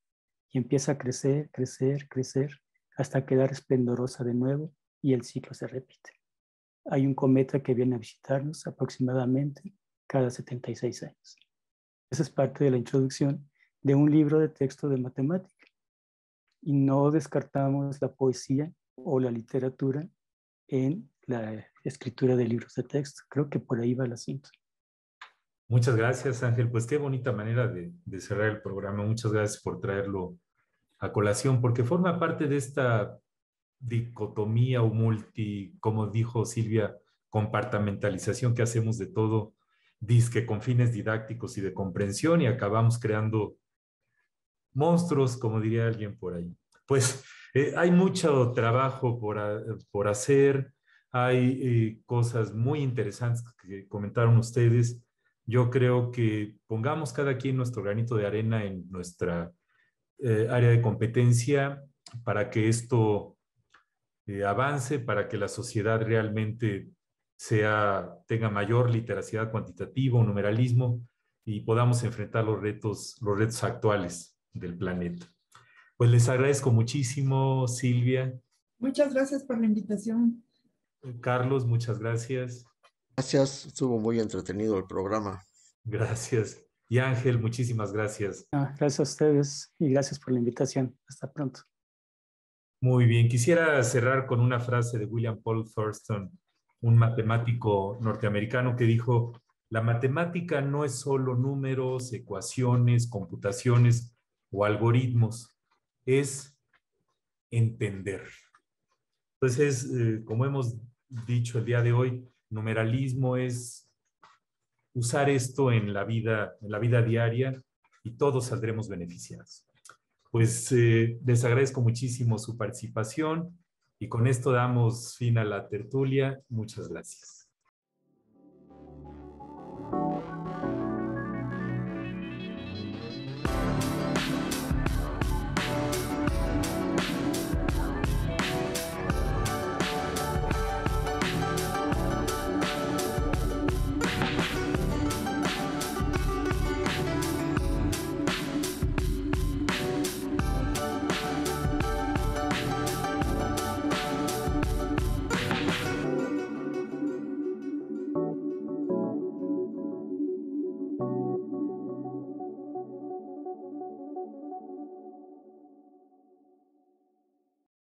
y empieza a crecer, crecer, crecer hasta quedar esplendorosa de nuevo y el ciclo se repite. Hay un cometa que viene a visitarnos aproximadamente cada 76 años. Esa es parte de la introducción de un libro de texto de matemática. Y no descartamos la poesía o la literatura en la escritura de libros de texto. Creo que por ahí va el asunto. Muchas gracias, Ángel. Pues qué bonita manera de, de, cerrar el programa. Muchas gracias por traerlo a colación, porque forma parte de esta dicotomía o multi, como dijo Silvia, compartamentalización que hacemos de todo disque con fines didácticos y de comprensión y acabamos creando monstruos, como diría alguien por ahí. Pues eh, hay mucho trabajo por, por hacer, hay eh, cosas muy interesantes que comentaron ustedes. Yo creo que pongamos cada quien nuestro granito de arena en nuestra eh, área de competencia para que esto avance, para que la sociedad realmente sea, tenga mayor literacidad cuantitativa, numeralismo y podamos enfrentar los retos, los retos actuales del planeta. Pues les agradezco muchísimo, Silvia. Muchas gracias por la invitación. Carlos, muchas gracias. Gracias, estuvo muy entretenido el programa. Gracias. Y Ángel, muchísimas gracias. Ah, gracias a ustedes y gracias por la invitación. Hasta pronto. Muy bien, quisiera cerrar con una frase de William Paul Thurston un matemático norteamericano que dijo, la matemática no es solo números, ecuaciones, computaciones o algoritmos, es entender. Entonces, eh, como hemos dicho el día de hoy, numeralismo es usar esto en la vida, en la vida diaria y todos saldremos beneficiados. Pues eh, les agradezco muchísimo su participación y con esto damos fin a la tertulia. Muchas gracias.